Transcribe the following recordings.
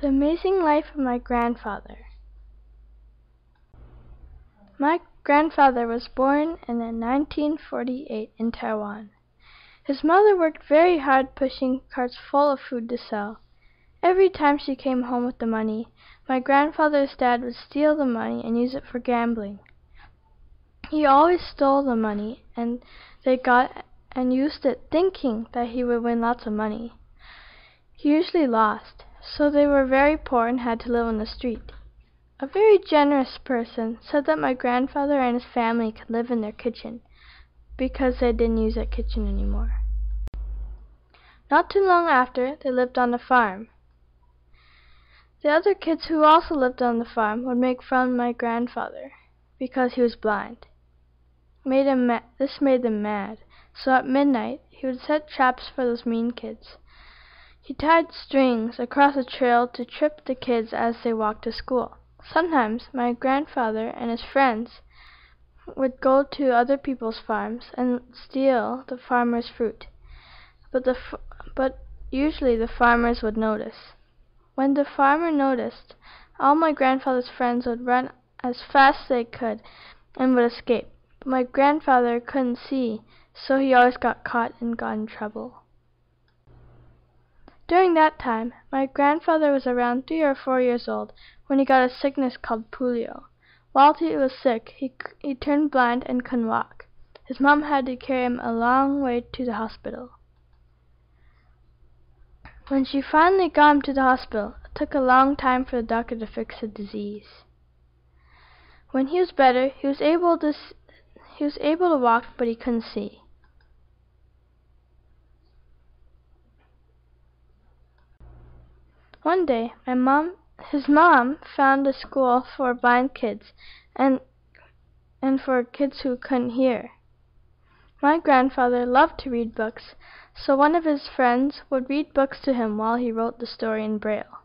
The Amazing Life of My Grandfather My grandfather was born in 1948 in Taiwan. His mother worked very hard pushing carts full of food to sell. Every time she came home with the money, my grandfather's dad would steal the money and use it for gambling. He always stole the money and they got and used it thinking that he would win lots of money. He usually lost, so they were very poor and had to live on the street. A very generous person said that my grandfather and his family could live in their kitchen, because they didn't use that kitchen any more. Not too long after, they lived on a farm. The other kids who also lived on the farm would make fun of my grandfather, because he was blind. Made him ma this made them mad, so at midnight he would set traps for those mean kids. He tied strings across a trail to trip the kids as they walked to school. Sometimes my grandfather and his friends would go to other people's farms and steal the farmers' fruit, but the but usually the farmers would notice. When the farmer noticed, all my grandfather's friends would run as fast as they could and would escape. But my grandfather couldn't see, so he always got caught and got in trouble. During that time my grandfather was around three or four years old when he got a sickness called polio. While he was sick he turned blind and couldn't walk. His mom had to carry him a long way to the hospital. When she finally got him to the hospital it took a long time for the doctor to fix the disease. When he was better he was able to he was able to walk but he couldn't see. One day my mom his mom found a school for blind kids and and for kids who couldn't hear. My grandfather loved to read books, so one of his friends would read books to him while he wrote the story in Braille.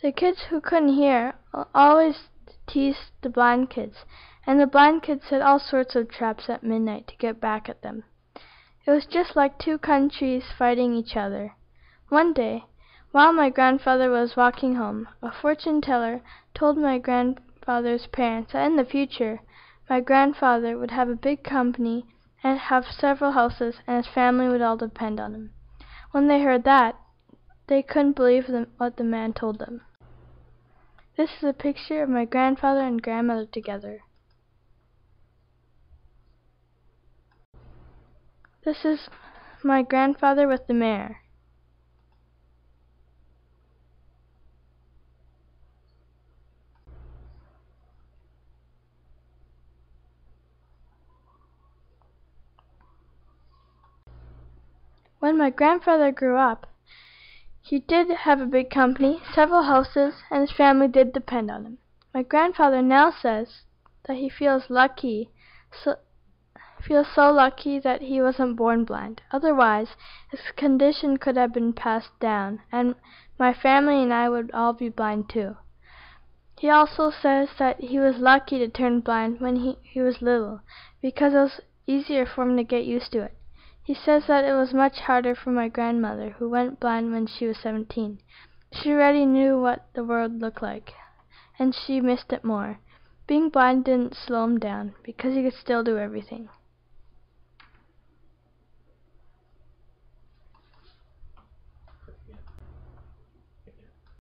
The kids who couldn't hear always teased the blind kids, and the blind kids set all sorts of traps at midnight to get back at them. It was just like two countries fighting each other. One day while my grandfather was walking home, a fortune teller told my grandfather's parents that in the future my grandfather would have a big company and have several houses and his family would all depend on him. When they heard that, they couldn't believe what the man told them. This is a picture of my grandfather and grandmother together. This is my grandfather with the mare. When my grandfather grew up, he did have a big company, several houses, and his family did depend on him. My grandfather now says that he feels lucky so feels so lucky that he wasn't born blind. Otherwise his condition could have been passed down, and my family and I would all be blind too. He also says that he was lucky to turn blind when he, he was little, because it was easier for him to get used to it. He says that it was much harder for my grandmother, who went blind when she was seventeen. She already knew what the world looked like, and she missed it more. Being blind didn't slow him down, because he could still do everything.